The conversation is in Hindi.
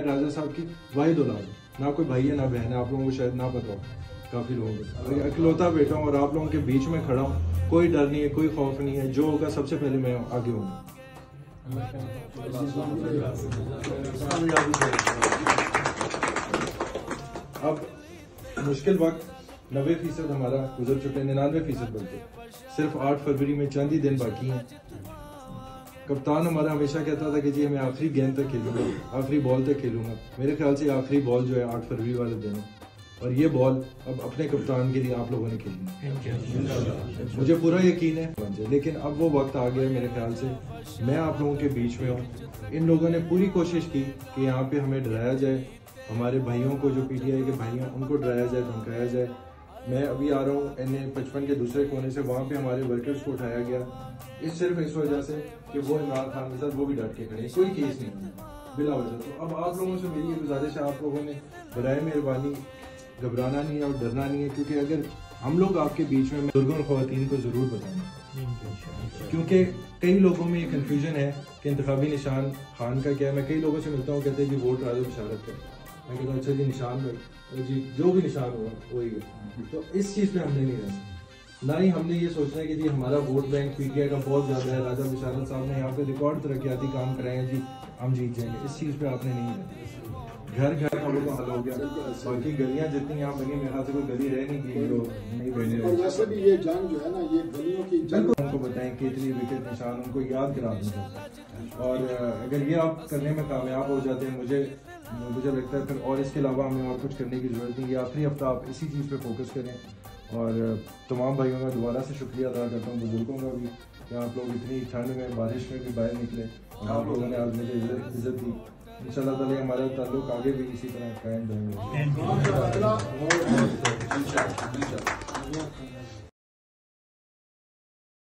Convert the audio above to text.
राजा साहब की वाहिद औलाद ना कोई भाई है, ना बहन है, आप लोगों को शायद ना पता हो। काफ़ी लोगों को। अकलौता बेटा हूँ और आप लोगों के बीच में खड़ा हूँ। कोई डर नहीं है, कोई खौफ नहीं है। जो होगा, सबसे पहले मैं आगे हूँ अब मुश्किल वक्त नबे फ़ीसद हमारा गुजर चुके हैं, निन्यानवे फ़ीसद बल्कि। सिर्फ़ आठ फरवरी में चंद ही दिन बाकी हैं। कप्तान हमारा हमेशा कहता था कि जी मैं आखिरी गेंद तक खेलूँगा आखिरी बॉल तक खेलूँगा। मेरे ख्याल से आखिरी बॉल जो है आठ फरवरी वाले दिन। है और ये बॉल अब अपने कप्तान के लिए आप लोगों ने खेलनी मुझे पूरा यकीन है लेकिन अब वो वक्त आ गया मेरे ख्याल से। मैं आप लोगों के बीच में हूँ। इन लोगों ने पूरी कोशिश की कि यहाँ पे हमें डराया जाए। हमारे भाइयों को जो पीटीआई के भाई हैं उनको डराया जाए धमकाया जाए। मैं अभी आ रहा हूँ, एन पचपन के दूसरे कोने से, वहाँ पे हमारे वर्कर्स को उठाया गया। इस सिर्फ़ इस वजह से कि वो इमरान खान के साथ, वो भी डट के खड़े कोई केस नहीं। बिला वजह तो अब आप लोगों से मेरी ये गुजारिश है, आप लोगों ने बरए मेहरबानी, घबराना नहीं है और डरना नहीं है, क्योंकि अगर हम लोग आपके बीच में बुज़ुर्गों खातन को ज़रूर बताएँगे क्योंकि कई लोगों में ये कन्फ्यूज़न है कि इंतबी निशान खान का क्या है। मैं कई लोगों से मिलता हूँ, कहते हैं जी वोट राजा बिशारत कर मैं अच्छा जी निशान भाई जी जो भी निशान होगा वही है तो इस चीज़ पे हमने नहीं रह। ना ही हमने ये सोचना है कि जी हमारा वोट बैंक पीटीआई का बहुत ज़्यादा है राजा बिशारत साहब ने यहाँ पे रिकॉर्ड तरक्याती काम कराए हैं जी हम जीत जाएँगे। इस चीज़ पे आपने नहीं रहना घर घर का लोगों हल हो गया। बाकी गलियाँ जितनी यहाँ बनी मेरे ख्याल से कोई गली रह नहीं गई जो नहीं बनी वैसे भी ये जंग जो है ना ये गलियों की जंग बिल्कुल उनको बताएँ कि इतनी विकेट निशान उनको याद करा दें। और अगर ये आप करने में कामयाब हो जाते हैं मुझे मुझे लगता है फिर और इसके अलावा हमें और कुछ करने की ज़रूरत नहीं है आखिरी हफ़्ता आप इसी चीज़ पे फोकस करें और तमाम भाइयों का दोबारा से शुक्रिया अदा करता हूँ बुज़ुर्गों का भी कि आप लोग इतनी ठंड में बारिश में भी बाहर निकले और आप लोगों ने आज मुझे इज़्ज़त दी इंशाल्लाह ताला हमारा ताल्लुक आगे भी इसी तरह कायम रहेंगे